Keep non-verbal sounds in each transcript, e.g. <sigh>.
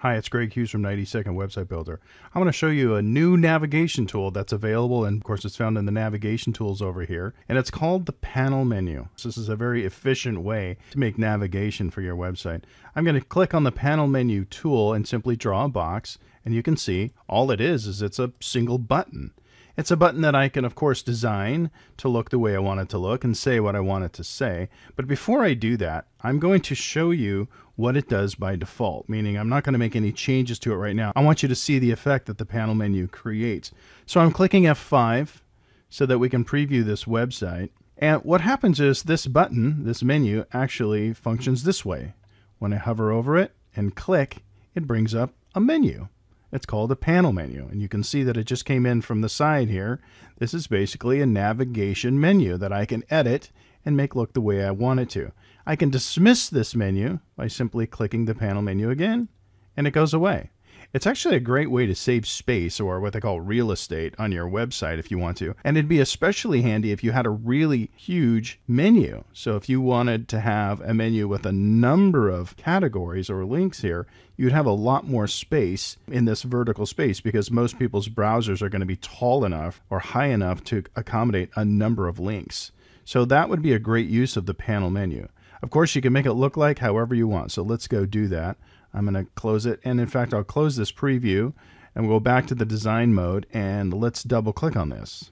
Hi, it's Greg Hughes from 90 Second Website Builder. I want to show you a new navigation tool that's available, and of course, it's found in the navigation tools over here, and it's called the panel menu. So this is a very efficient way to make navigation for your website. I'm going to click on the panel menu tool and simply draw a box, and you can see all it is is it's a single button. It's a button that I can, of course, design to look the way I want it to look and say what I want it to say. But before I do that, I'm going to show you what it does by default, meaning I'm not going to make any changes to it right now. I want you to see the effect that the panel menu creates. So I'm clicking F5 so that we can preview this website. And what happens is this button, this menu, actually functions this way. When I hover over it and click, it brings up a menu. It's called a panel menu, and you can see that it just came in from the side here. This is basically a navigation menu that I can edit and make look the way I want it to. I can dismiss this menu by simply clicking the panel menu again, and it goes away. It's actually a great way to save space or what they call real estate on your website if you want to. And it'd be especially handy if you had a really huge menu. So if you wanted to have a menu with a number of categories or links here, you'd have a lot more space in this vertical space because most people's browsers are going to be tall enough or high enough to accommodate a number of links. So that would be a great use of the panel menu. Of course, you can make it look like however you want. So let's go do that. I'm going to close it. And in fact, I'll close this preview and we'll go back to the design mode and let's double click on this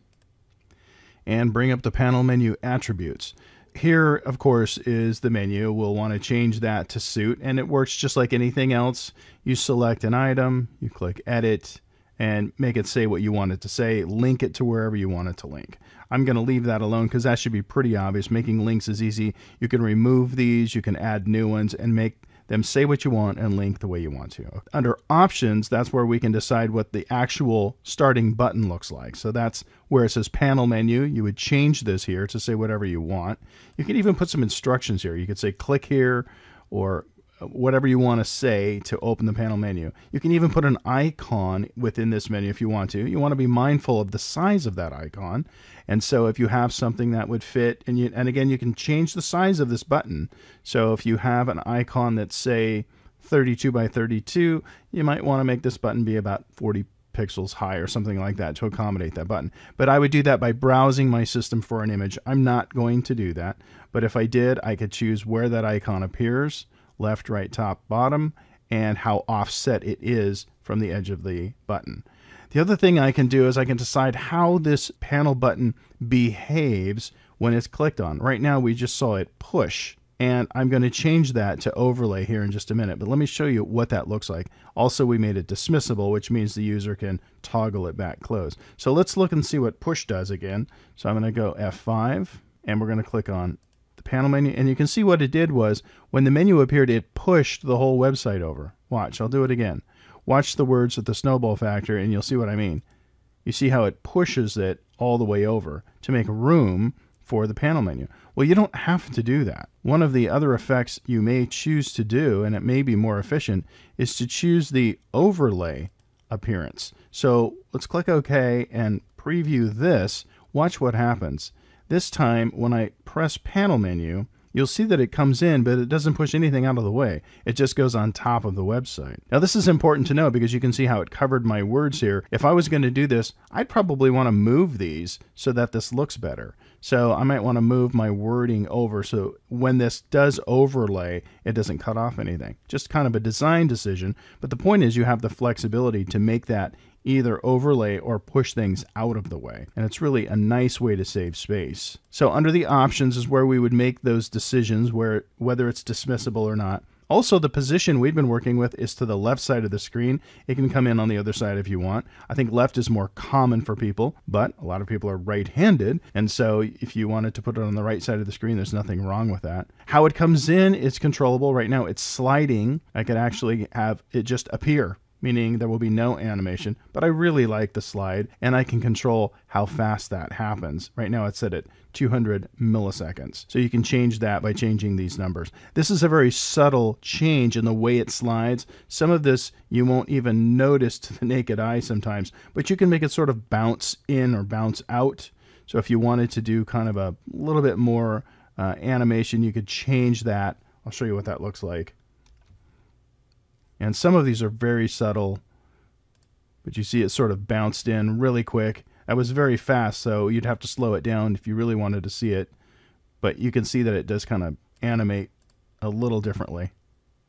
and bring up the panel menu attributes. Here, of course, is the menu. We'll want to change that to suit and it works just like anything else. You select an item, you click edit, and make it say what you want it to say, link it to wherever you want it to link. I'm going to leave that alone because that should be pretty obvious. Making links is easy. You can remove these, you can add new ones, and make them say what you want and link the way you want to. Under options, that's where we can decide what the actual starting button looks like. So that's where it says panel menu. You would change this here to say whatever you want. You can even put some instructions here. You could say click here or whatever you want to say to open the panel menu. You can even put an icon within this menu if you want to. You want to be mindful of the size of that icon. And so if you have something that would fit and you and again you can change the size of this button. So if you have an icon that's say 32 by 32, you might want to make this button be about 40 pixels high or something like that to accommodate that button. But I would do that by browsing my system for an image. I'm not going to do that. But if I did, I could choose where that icon appears left, right, top, bottom, and how offset it is from the edge of the button. The other thing I can do is I can decide how this panel button behaves when it's clicked on. Right now we just saw it push and I'm going to change that to overlay here in just a minute. But let me show you what that looks like. Also, we made it dismissible, which means the user can toggle it back close. So let's look and see what push does again. So I'm going to go F5 and we're going to click on panel menu, and you can see what it did was when the menu appeared, it pushed the whole website over. Watch, I'll do it again. Watch the words with the snowball factor, and you'll see what I mean. You see how it pushes it all the way over to make room for the panel menu. Well, you don't have to do that. One of the other effects you may choose to do, and it may be more efficient, is to choose the overlay appearance. So let's click OK and preview this. Watch what happens. This time, when I press panel menu, you'll see that it comes in, but it doesn't push anything out of the way. It just goes on top of the website. Now, this is important to know because you can see how it covered my words here. If I was going to do this, I'd probably want to move these so that this looks better. So I might want to move my wording over so when this does overlay, it doesn't cut off anything. Just kind of a design decision. But the point is, you have the flexibility to make that either overlay or push things out of the way. And it's really a nice way to save space. So under the options is where we would make those decisions where whether it's dismissible or not. Also, the position we've been working with is to the left side of the screen. It can come in on the other side if you want. I think left is more common for people, but a lot of people are right handed. And so if you wanted to put it on the right side of the screen, there's nothing wrong with that. How it comes in is controllable. Right now, it's sliding. I could actually have it just appear meaning there will be no animation, but I really like the slide and I can control how fast that happens. Right now it's set at 200 milliseconds. So you can change that by changing these numbers. This is a very subtle change in the way it slides. Some of this you won't even notice to the <laughs> naked eye sometimes, but you can make it sort of bounce in or bounce out. So if you wanted to do kind of a little bit more uh, animation, you could change that. I'll show you what that looks like. And some of these are very subtle, but you see it sort of bounced in really quick. That was very fast, so you'd have to slow it down if you really wanted to see it. But you can see that it does kind of animate a little differently.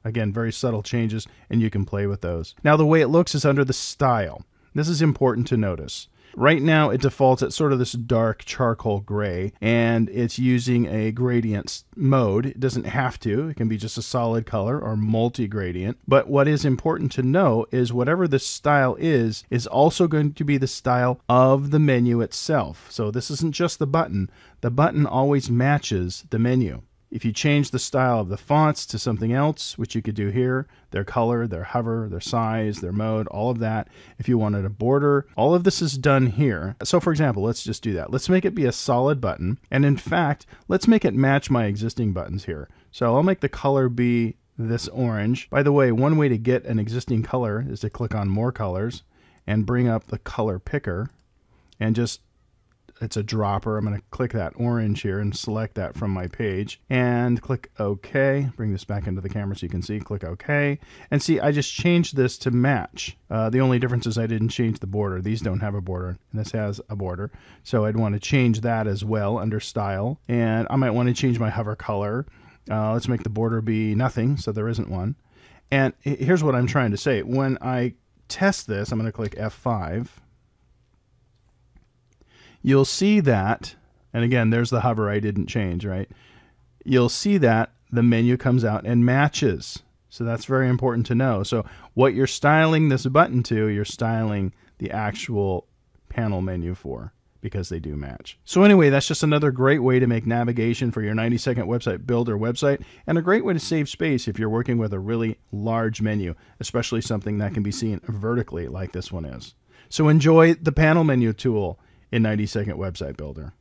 Again, very subtle changes, and you can play with those. Now, the way it looks is under the style. This is important to notice. Right now, it defaults at sort of this dark charcoal gray, and it's using a gradient mode. It doesn't have to, it can be just a solid color or multi gradient. But what is important to know is whatever the style is, is also going to be the style of the menu itself. So this isn't just the button, the button always matches the menu. If you change the style of the fonts to something else, which you could do here, their color, their hover, their size, their mode, all of that. If you wanted a border, all of this is done here. So for example, let's just do that. Let's make it be a solid button. And in fact, let's make it match my existing buttons here. So I'll make the color be this orange. By the way, one way to get an existing color is to click on more colors and bring up the color picker and just it's a dropper. I'm going to click that orange here and select that from my page and click OK. Bring this back into the camera so you can see. Click OK. And see, I just changed this to match. Uh, the only difference is I didn't change the border. These don't have a border, and this has a border. So I'd want to change that as well under Style. And I might want to change my hover color. Uh, let's make the border be nothing, so there isn't one. And here's what I'm trying to say. When I test this, I'm going to click F5 you'll see that, and again, there's the hover I didn't change, right? You'll see that the menu comes out and matches. So that's very important to know. So what you're styling this button to, you're styling the actual panel menu for because they do match. So anyway, that's just another great way to make navigation for your 90 second website builder website and a great way to save space if you're working with a really large menu, especially something that can be seen vertically like this one is. So enjoy the panel menu tool in 90 Second Website Builder.